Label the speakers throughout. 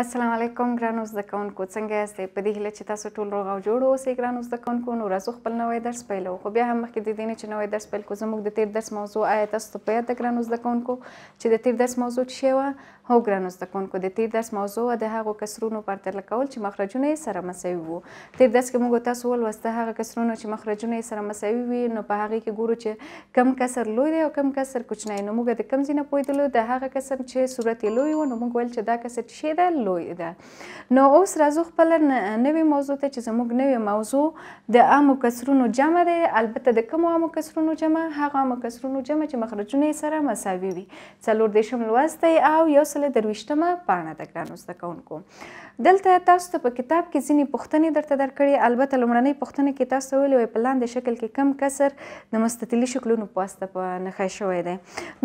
Speaker 1: السلام علیکم ګرانو زده کوونکو څنګه یاست په دې هیله چې تاسو ټول روغ او جوړ اوسئ ګرانو زده کوونکو نو راځو خپل نوی درس پیلو خو بیا هم مخکې د دې نه چې نوی درس پیل کړو زموږ د تیر درس موضوع آیا تاسو ته په یاد ده ګرانو زده کوونکو چې د تیر درس موضوع څه وه هو ګرانو زده کوونکو د تیر درس موضوع وه د هغو کسرونو پرتله کول چې مخرجونه یې سره مساوي وو تیر درس کې موږ تاسو ولوسته هغه کسرونو چې مخرجونه یې سره مساوي وي نو په هغې کې ګورو چې کم کسر لوی دی او کم کسر کوچنی نو موږ د کم ځینه پوهېدلو د هغه کسر چې صورت یې لوی و نو موږ ویل چې دا کسر چې شی ده لوی ده نو اوس راځو خپل نوې موضوع ته چې زموږ نوې موضوع د عامو کسرونو جمع دی البته د کومو عامو کسرونو جمع هغه عامو کسرونو جمع چې مخرجونه یې سره مساوي وي څلور دېرشم لوست دی او یو سل درویشتمه پاڼه ده ګرانو زده کوونکو دلته تاسو ته په کتاب کې ځینې پوښتنې درته درکړي البته لومړنۍ پوښتنه کې تاسو ویلي وای په لاندې شکل کې کم کسر د مستطیلي شکلونو په واسطه په نښه شوی دی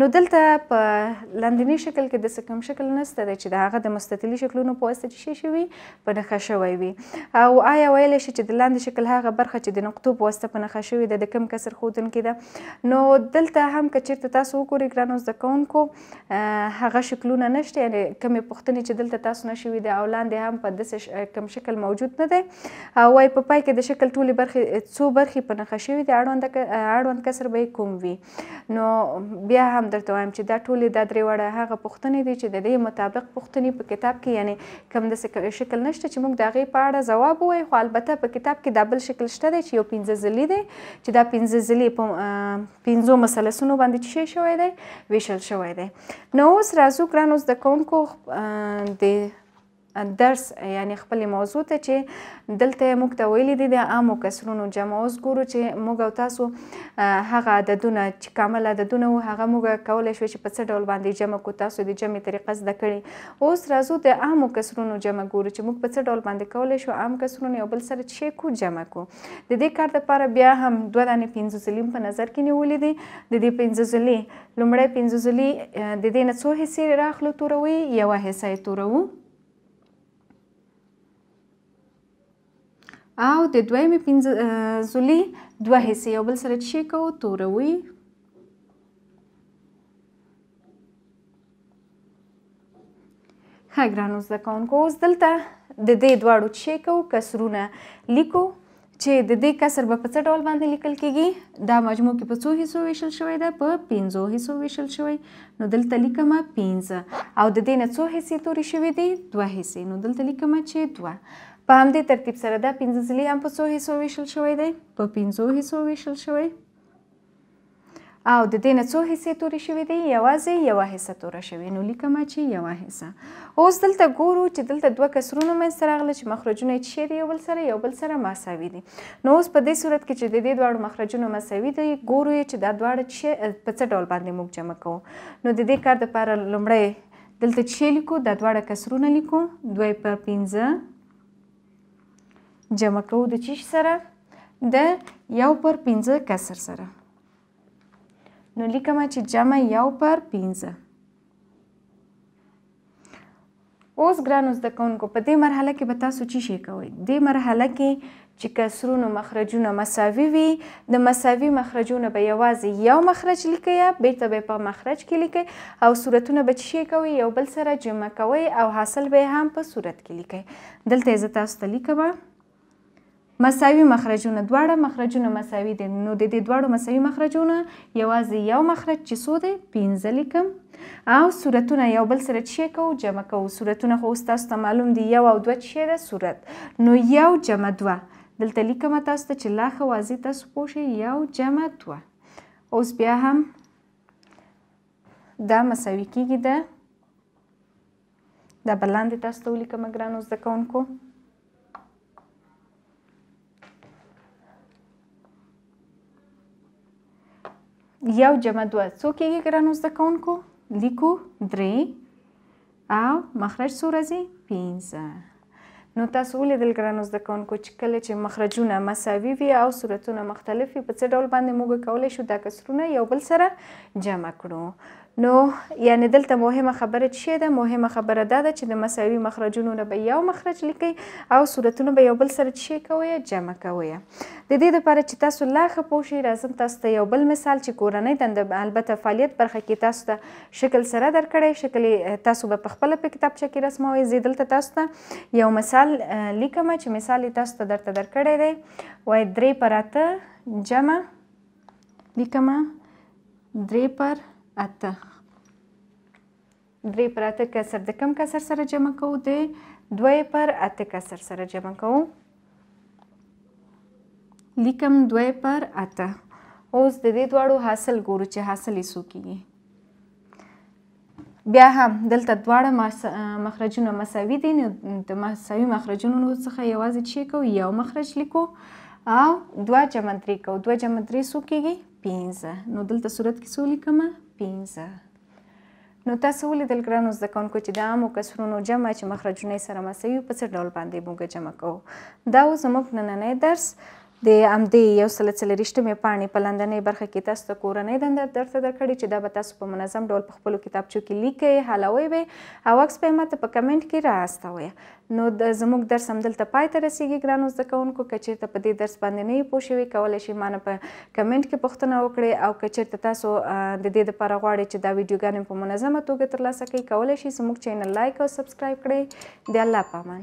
Speaker 1: نو دلته په لاندینی شکل کې د څه کم شکل نشته دی چې د هغه د مستطیلي شکلونو په واسطه چې شوي په نښه شوی وي او آیا ویلی شي چې د لاندې شکل هغه برخه چې د نقطو په واسطه په نښه شوې ده د کوم کسر ښودونکې ده نو دلته هم که چیرته تاسو وګورئ ګرانو زده کوونکو هغه شکلونه نشته یعنی کومې پوښتنې چې دلته تاسو نه شوي ده او لاندې هم په داسې کوم شکل موجود نه دی او وایي په پای کې د شکل ټولې برخې څو برخې په نښه شوې دي اړوند کسر به یې کوم وي نو بیا هم درته وایم چې دا ټولې دا درې واړه هغه پوښتنې دي چې د دې مطابق پوښتنې په کتاب کې یعنی کم د شکل نشته چې موږ د هغې په اړه ځواب ووایو خو البته په کتاب کې دا بل شکل شته دی چې یو پنځه ځلي دی چې دا پنځه ځلي په پنځو مثلثونو باندې چې شوی دی ویشل شوی دی نو اوس راځو ګرانو زده کوونکو د درس یعنی خپلې موضوع ته چې دلته یې موږ ته ویلي دي د عامو کسرونو جمع اوس ګورو چې موږ او تاسو هغه عددونه چې کامل عددونه وو هغه موږ کولی شو چې په څه ډول باندې جمع کو تاسو د جمع طریقه زده کړې اوس راځو د عامو کسرونو جمع ګورو چې موږ په څه ډول باندې کولی شو عام کسرونه یو بل سره چې کو جمع کو د دې کار لپاره بیا هم دوه دانې پنځه ځلیم په نظر کې نیولې دي د دې پنځه ځلې لومړی پنځه ځلي د دې نه څو حصې راخلو توروي یوه حصه یې توروو او د دویمې پنځه ځلي دوه حصې یو بل سره چی کوو توروي ښه ګرانو زده کوونکو اوس دلته د دې دواړو چې کو کسرونه لیکو چې د دې کسر به په څه ډول باندې لیکل کېږي دا مجموع کې په څو حصو ویشل شوی ده په پنځو حصو ویشل شوی نو دلته لیکم پنځه او د دې نه څو حصې تورې شوې دي دوه حصې نو دلته لیکم چې دوه په همدې ترتیب سره دا پنځه ځلې هم په څو حصو ویشل شوی دی په پنځو حصو ویشل شوی او د دې نه څو حصې تورې شوې دي یوازې یوه حصه توره شوې نو لیکم چې یوه حصه اوس دلته ګورو چې دلته دوه کسرونه منځته راغله چې مخرجونه یې څه دي یو بل سره یو بل سره مساوي دي نو اوس په دې صورت کې چې د دې دواړو مخرجونه مساوي دي ګورو چې دا دواړه چې په څه ډول باندې موږ جمع کوو نو د دې کار دپاره لومړی دلته چې لیکو دا دواړه کسرونه لیکو دوی پر پنځه جمع کوو د چیش سره د یو پر پنځه کسر سره نو لیکم چې جمع یو پر پنځه اوس ګرانو زده کوونکو په دې مرحله کې به تاسو چی شي کوئ دې مرحله کې چې کسرونو مخرجونه مساوي وي د مساوي مخرجونه به یوازې یو مخرج لیکئ بیرته به په مخرج کې لیکئ او صورتونه به چی شي کوئ یو بل سره جمع کوئ او حاصل به هم په صورت کې لیکئ دلته یې زه تاسو ته لیکم مساوي مخرجونه دواړه مخرجونه مساوي دي نو د دې دواړو مساوي مخرجونه یوازې یو مخرج چې څو دی پنځه لیکم او صورتونه یو بل سره چی کو جمع کو صورتونه خو اوس تاسو ته معلوم دي یو او دوه چی ده صورت نو یو جمع دوه دلته لیکم تاسو ته چې لا ښه واضح تاسو پوه شئ یو جمع دوه اوس بیا هم دا مساوي کېږي د دا به لاندې تاسو ته ولیکم ګرانو زده کوونکو یو جمع دوه څو کېږي ګرانو زده کوونکو لیکو درې او مخرج څو راځي پنځه نو تاسو ولیدل ګرانو زده کوونکو چې کله چې مخرجونه مساوي وي او صورتونه مختلف وي په څه ډول باندې موږ کولی شو دا کسرونه یو بل سره جمع کړو نو یعنی دلته مهمه خبره چی ده مهمه خبره دا ده چې د مساوي مخرجونو نه به یو مخرج لیکي او صورتونه به یو بل سره چی کوی جمع کوی د دې لپاره چې تاسو لا ښه پوه شئ راځم تاسو ته یو بل مثال چې کورنۍ دنده البته فعالیت برخه کې تاسو ته شکل سره درکړی شکل تاسو به په خپل په کتابچه کې رسموي زه دلته تاسو ته یو مثال لیکم چې مثال تاسو ته درته درکړی دی وای درې پر اته جمع لیکم درې پر اته درې پر اته کسر د کم کسر سره جمع کوو د دوی پر اته کسر سره جمع کوو لیکم دوی پر اته اوس د دې دواړو حاصل ګورو چې حاصل یې څو کېږي بیا هم دلته دواړه مخرجونه مساوي دي نو د مساوي مخرجونو څخه یوازې چې کوو یو مخرج لیکو او دوه جمع درې کوو دوه جمع درې څو کېږي پنځه نو دلته صورت کې څو لیکم پنځه نو تاسو ولیدل ګرانو زده کوونکو چې د عامو کسرونو جمع چې مخرجونه یې سره مساوي په څه ډول باندې موږ جمع کوو دا و زموږ نننی درس د همدې یو سل څلوېښتمې پاڼې په لاندنۍ برخه کې تاسو ته کورنۍ دنده درته درکړې چې دا به تاسو په منظم ډول په خپلو کتابچو کې لیکئ حلوئ به او عکس به یې ماته په کمنټ کې رااستوئ نو زموږ درس همدلته پای ته رسیږي ګرانو زده کوونکو که چیرته په دې درس باندې نه یې پوه شوي کولی شي مانه په کمنټ کې پوښتنه وکړي او که چیرته تاسو د دې لپاره غواړئ چې دا ویډیوګانې په منظمه توګه ترلاسه کړئ کولی شي زموږ چینل لایک او سبسکرایب کړئ د الله په امان